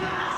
Yeah.